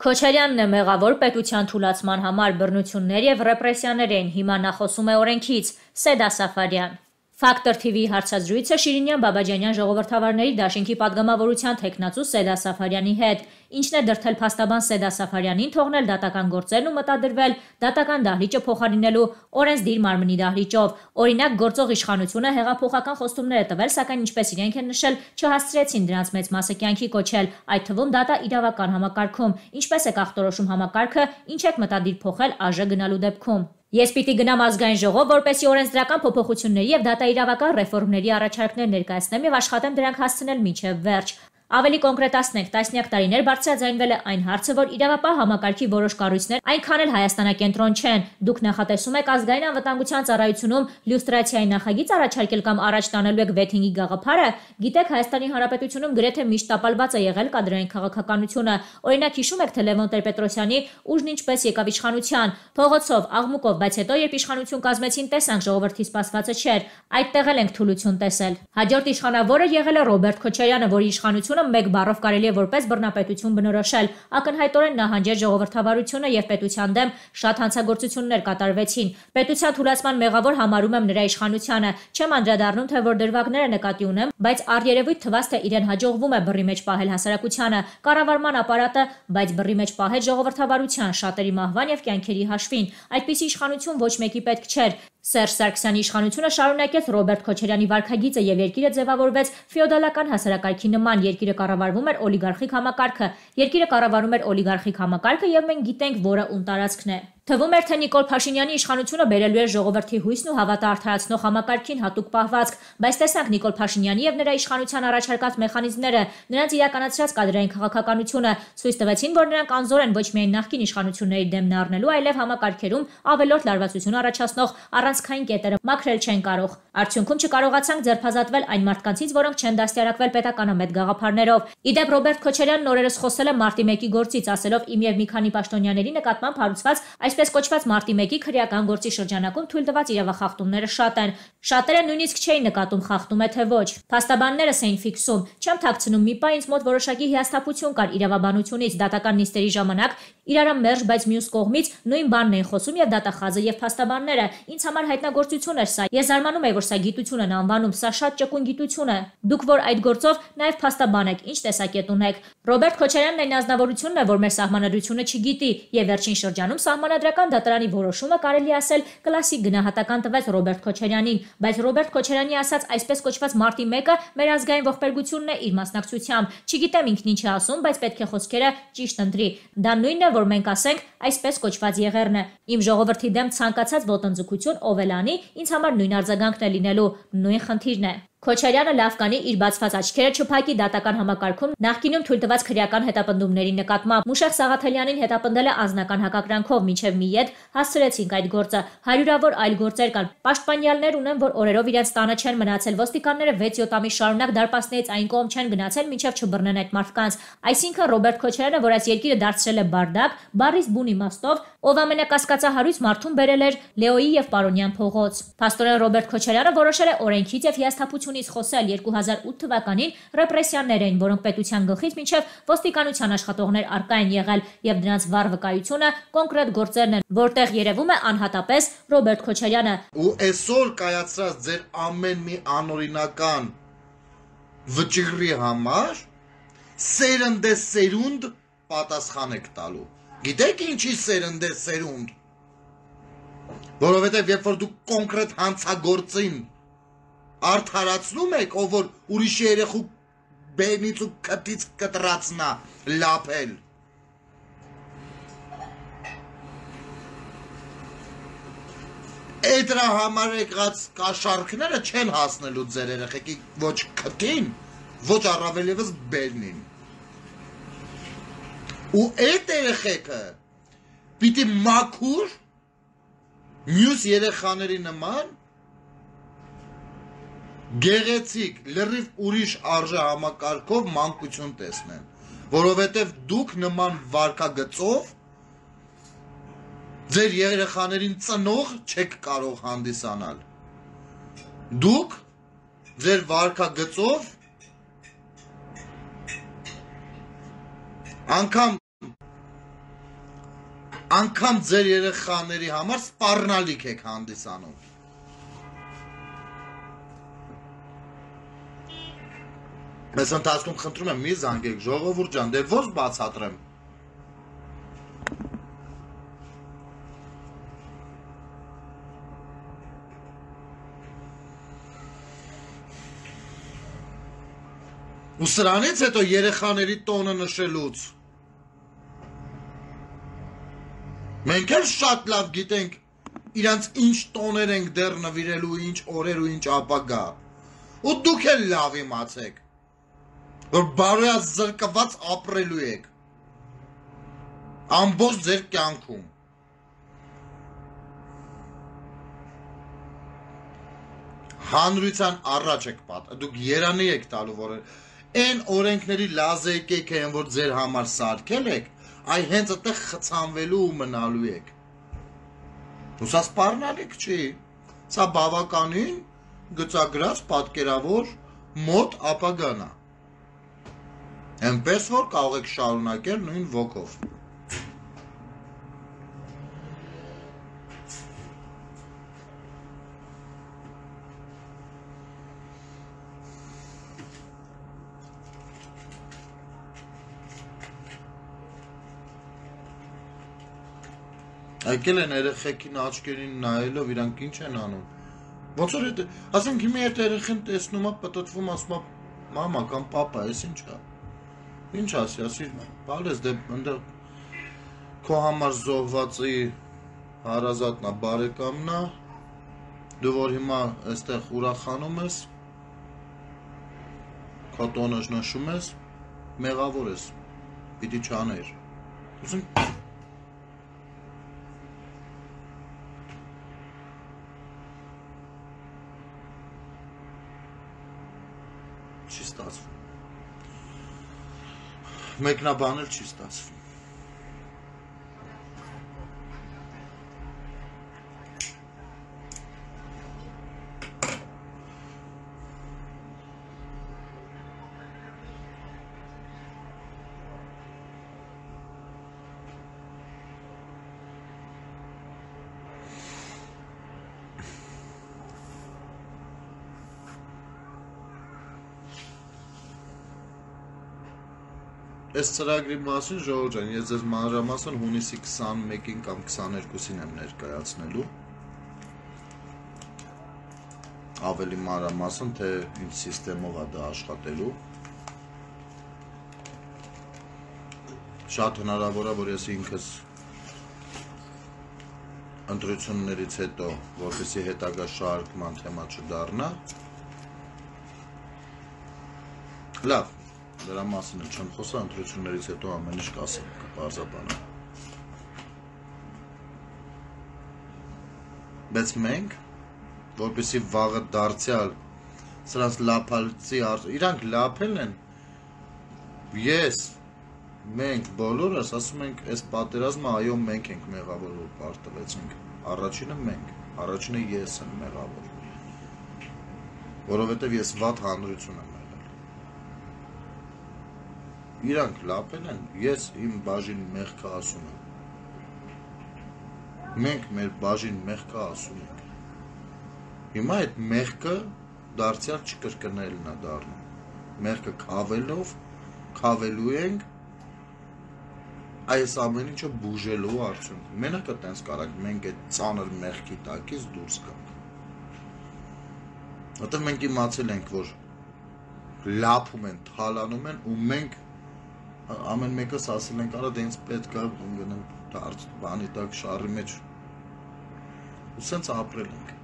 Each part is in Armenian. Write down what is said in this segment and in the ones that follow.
Քոչարյանն է մեղավոր պետության թուլացման համար բռնություններ եւ ռեպրեսիաներ են, հիմա նա խոսում է օրենքից։ Սեդա Սաֆարյան Factor TV-ի հարցազրույցը Շիրինյան Բաբաջանյան ժողովրդավարների դաշինքի падգամավորության տեխնացու Սեդա Սաֆարյանի հետ, ինչն է դրթել փաստաբան Սեդա Սաֆարյանին թողնել դատական գործերն ու մտադրվել դատական դահլիճը փոխարինելու օրենսդիր մարմնի դահլիճով։ Օրինակ, գործող իշխանությունը հեղափոխական խոստումներ է տվել, սակայն ինչպես իրենք են նշել, չհասցրեցին դրանց մեծ մասը կյանքի կոչել, այդ թվում դատա իրավական համակարգում։ Ինչպես է կախտորոշում համակարգը, ինչ է մտադիր փոխել ԱԺ գնալու դեպքում։ Ես պիտի գնամ ազգային ժողով, որպեսի օրենսդրական փոփոխությունների եւ դատաիրավական ռեֆորմների առաջարկներ ներկայացնեմ եւ աշխատեմ դրանք հասցնել մինչեւ վերջ։ Ավելի կոնկրետացնենք, տասնյակ տարիներ բարձրաձայնվել է այն հարցը, որ իրավապահ համակարգի որոշ կառույցներ այնքան էլ Հայաստանակենտրոն չեն։ Դուք նախատեսում եք ազգային անվտանգության ծառայությունում լյուստրացիայի նախագիծ առաջարկել կամ առաջ տանելու եք վեթինգի գաղափարը։ Գիտեք, Հայաստանի Հանրապետությունում գրեթե միշտ տապալված է եղել կադրային քաղաքականությունը։ Օրինակ հիշում եք, թե Լևոն Տեր-Պետրոսյանի ուժն ինչպես եկավ իշխանության, փողոցով, աղմուկով, բայց հետո երբ իշխանություն կազմեցին, տեսանք ժողովրդի սպասվածը չէր։ Այդտեղ էլ ենք թուլություն տեսել։ Հաջորդ իշխանավորը եղել է Ռոբերտ Քոչարյանը, որի իշխանությունը պետությունը մեկ բառով կարելի է որպես բռնապետություն բնորոշել։ Ակնհայտորեն նահանջեց ժողովրդավարությունը եւ պետության դեմ շատ հանցագործություններ կատարվեցին։ Պետության թուլացման մեղավոր համարում եմ նրա իշխանությանը։ Չեմ անդրադառնում, թե որ դրվագները նկատի ունեմ, բայց առերևույթ թվաց, թե իրեն հաջողվում է բռի մեջ պահել հասարակությանը, կառավարման ապարատը, բայց բռի մեջ պահել ժողովրդավարության, շատերի մահվան եւ կյանքերի հաշվին։ Այդպիսի իշխանություն ոչ մեկի պետք չէր։ Սերժ Սարգսյանի իշխանությունը շարունակեց Ռոբերտ Քոչարյանի վարկագիծը եւ երկիրը ձևավորվեց ֆեոդալական հասարակարգի նման։ Երկիրը կառավարվում էր օլիգարխիկ համակարգը։ Երկիրը կառավարում էր օլիգարխիկ համակարգը եւ մենք գիտենք, որը ուն տարածքն է։ Թվում էր, թե Նիկոլ Փաշինյանի իշխանությունը բերելու է ժողովրդի հույսն ու հավատը արդարացնող համակարգին հատուկ պահվածք, բայց տեսանք Նիկոլ Փաշինյանի եւ նրա իշխանության առաջարկած մեխանիզմները, նրանց իրականացրած կադրային քաղաքականությունը ցույց տվեցին, որ նրանք անզոր են ոչ միայն նախկին իշխանությունների դեմն առնելու, այլև համակարգերում ավելորդ լարվածություն առաջացնող առանցքային կետերը մաքրել չեն կարող։ Արդյունքում չկարողացանք ձերբազատվել այն մարդկանցից, որոնք չեն դաստիարակվել պետականամետ գաղափարներով։ Իդեպ Ռոբերտ Քոչարյանն օրերս խոսել է մարտի 1-ի գործից, ասելով իմ եւ մի քանի պաշտոնյաների նկատմամբ հարուցված այսպես կոչված մարտի 1-ի քրեական գործի շրջանակում թույլ տված իրավախախտումները շատ են։ Շատերը նույնիսկ չէին նկատում խախտում է թե ոչ։ Փաստաբաններս էին ֆիքսում։ Չեմ թաքցնում մի պահ ինձ մոտ որոշակի հիասթափություն կար իրավաբանությունից դատական նիստերի ժամանակ իրարամ մերժ, բայց մյուս կողմից նույն բանն էին խոսում եւ դատախազը եւ փաստաբանները։ Ինձ համար հայտնագործություն էր սա։ Ես զարմանում եմ, որ սա գիտություն են անվանում, սա շատ ճկուն գիտություն է։ Դուք որ այդ գործով նաեւ փաստաբան եք, ինչ տեսակետ ունեք։ Ռոբերտ Քոչարյանն այն ազնվորությունն է, որ մեր սահմանադրությունը չգիտի եւ վերջին շրջանում սահմանադրական դատարանի որոշումը կարելի ասել կլասիկ գնահատական տվեց Ռոբերտ Քոչարյանին, բայց Ռոբերտ Քոչարյանի ասած այսպես կոչված մարտի 1-ը մեր ազգային ողբերգությունն է իր մասնակցությամբ։ Չգիտեմ ինքն ինչ է ասում, բայց պետք է խոսքերը ճիշտ ընտրի։ Դա նույնն է, որ մենք ասենք այսպես կոչված եղերնը։ Իմ ժողովրդի դեմ ցանկացած ոտնձգություն ով էլ անի, ինձ համար նույն արձագանքն է լինելու, նույն խնդիրն է։ Քոչարյանը լավ կանի իր բացված աչքերը չփակի դատական համակարգում նախկինում թույլ տված քրեական հետապնդումների նկատմամբ։ Մուշեղ Սաղաթելյանին հետապնդել է անձնական հակակրանքով մինչև մի յետ հասցրեցինք այդ գործը։ Հարյուրավոր այլ գործեր կան։ Պաշտպանյալներ ունեն, որ օրերով իրենց տանը չեն մնացել։ Ոստիկանները 6-7 ամիս շարունակ դարպասներից այն կողմ չեն գնացել մինչև չբռնեն այդ մարդկանց։ Այսինքն Ռոբերտ Քոչարյանը, որ այս երկիրը դարձրել է բարդակ, բարիս բուն իմաստով, ով ամենակասկածահարույց մարդուն բերել էր Լեոյի եւ Պարոնյան փողոց։ Պաստորեն Ռոբերտ Քոչարյանը որոշել է օրենքից եւ հիասթափություն պետությունից խոսել 2008 թվականին ռեպրեսիաներ էին, որոնք պետության գլխից մինչև ոստիկանության աշխատողներ արկա են եղել եւ դրանց վառ վկայությունը կոնկրետ գործերն են, որտեղ երևում է անհատապես Ռոբերտ Քոչարյանը։ Ու այսօր կայացած ձեր ամեն մի անօրինական վճիռի համար սերնդե սերունդ պատասխան եք տալու։ Գիտեք ինչի սերնդե սերունդ որովհետև երբ որ դուք կոնկրետ հանցագործին արդարացնում եք, ով որ ուրիշի երեխու բենից ու կտից կտրացնա լապել։ Այդ դրա համար եկած կաշառքները չեն հասնելու ձեր երեխեքի ոչ կտին, ոչ առավել եւս բերնին։ Ու այդ երեխեքը պիտի մաքուր մյուս երեխաների նման գեղեցիկ, լրիվ ուրիշ արժե համակարգով մանկություն տեսնեն, որովհետև դուք նման վարկագծով ձեր երեխաներին ծնող չեք կարող հանդիսանալ։ Դուք ձեր վարկագծով անգամ անգամ ձեր երեխաների համար սպառնալիք եք հանդիսանում։ Մեզ ընթացքում խնդրում եմ մի զանգեք ժողովուրդ ջան, դե ո՞ց բացատրեմ։ Ու սրանից հետո երեխաների տոնը նշելուց Մենք էլ շատ լավ գիտենք իրանց ինչ տոներ ենք դեռ նվիրելու, ինչ օրեր ու ինչ ապագա։ Ու դուք էլ լավ իմացեք, որ բարոյած զրկված ապրելու եք։ Ամբողջ ձեր կյանքում։ Հանրության առաջ եք պատ։ Դուք Երանի եք տալու, որ այն օրենքների լազեկեք են, որ ձեր համար սարքել եք, այ հենց այդտեղ խցանվելու ու մնալու եք։ Ու սա սպառնալիք չի։ Սա բավականին գծագրած պատկերավոր մոտ ապագան է։ Էնպես որ կարող եք շարունակել նույն ոգով։ Եկել են երեխեքին աչքերին նայելով իրանք ինչ են անում։ Ոնց որ այդ ասենք հիմա այդ երեխեն տեսնում է, պատտվում ասում է մամա կամ papa, էս ինչ է։ Ինչ ասի, ասի, բալես դե ընդ քո համար զոհվածի հարազատն է, բարեկամն է։ Դու որ հիմա այստեղ ուրախանում ես, քո տոնը նշում ես, մեղավոր ես։ Պիտի չաներ։ Ուսում չի ստացվում։ Մեկնաբանել չի ստացվում։ Այս ծրագրի մասին ժողովուրդ ջան, ես ձեզ մանրամասն հունիսի 21-ին կամ 22-ին եմ ներկայացնելու։ Ավելի մանրամասն թե ինչ համակարգով է դա աշխատելու։ Շատ հնարավոր է, որ ես ինքս ընտրություններից հետո, որպեսի հետագա շարքման թեմա չդառնա։ Լավ, դրա մասին չեմ խոսա, ընտրություններից հետո ամեն ինչ կասեմ, կպարզաբանեմ։ Բայց մենք, որպեսի վաղը դարձյալ սրանց լափալցի իրանք լափել են, ես, մենք բոլորս ասում ենք, այս պատերազմը այո մենք ենք մեղավոր որ պարտվեցինք, առաջինը մենք, առաջինը ես եմ մեղավոր, որովհետև ես վատ հանրություն եմ իրանք լապել են, ես իմ բաժին մեղքը ասում եմ։ Մենք մեր բաժին մեղքը ասում ենք։ Հիմա այդ մեղքը դարձյալ չկրկնելն է դառնում։ Մեղքը քավելով, քավելու ենք այս ամեն ինչը բուժելու արդյունք։ Մենակ այտենց կարակ մենք այդ ծանր մեղքի տակից դուրս գանք։ Որտեղ մենք իմացել ենք, որ լափում են, թալանում են ու մենք ամեն մեկս ասել ենք, արա դե ինձ պետք է գնեմ դարձ բանի տակ շարի մեջ։ Ու սենց ապրել ենք։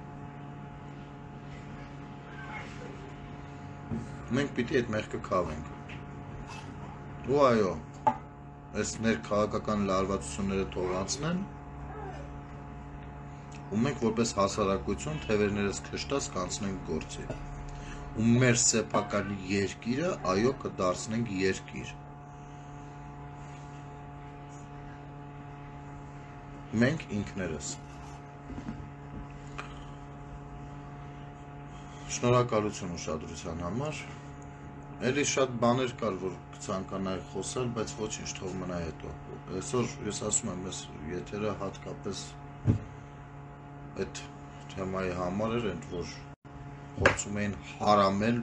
Մենք պիտի այդ մեղքը քավենք։ Ու այո, այս ներ քաղաքական լարվածությունները թողանցնեն ու մենք որպես հասարակություն թևերներս քշտած կանցնենք գործի։ Ու մեր սեփական երկիրը այո կդարձնենք երկիր։ մենք ինքներս։ Շնորհակալություն ուշադրության համար։ Էլի շատ բաներ կար, որ ցանկանայի խոսալ, բայց ոչինչ թող մնա հետո։ Այսօր ես ասում եմ, ես եթերը հատկապես այդ թեմայի համար էր, ընդ որ փորձում էին հարամել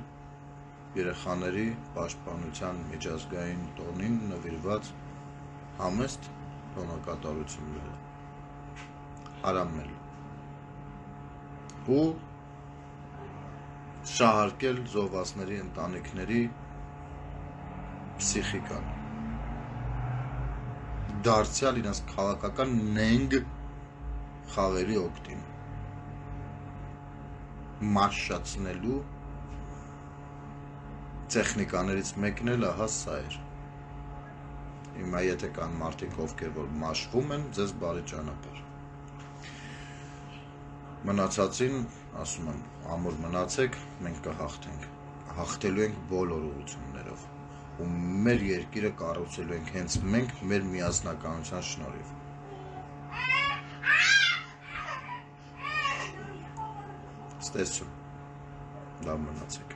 երեխաների պաշտպանության միջազգային տոնին նվիրված համեստ տոնակատարությունները հարամել ու շահարկել զոհվածների ընտանիքների պսիխիկան դարձյալ իրենց քաղաքական նենգ խաղերի օկտին մաշշացնելու տեխնիկաներից մեկն էլ ահա սա էր հիմա եթե կան մարդիկ ովքեր որ մաշվում են ձեզ բարի ճանապարհ մնացածին ասում եմ ամուր մնացեք մենք կհաղթենք հաղթելու ենք բոլոր ուղություններով ու մեր երկիրը կառուցելու ենք հենց մենք մեր միասնականության շնորհիվ Ստեսություն լավ մնացեք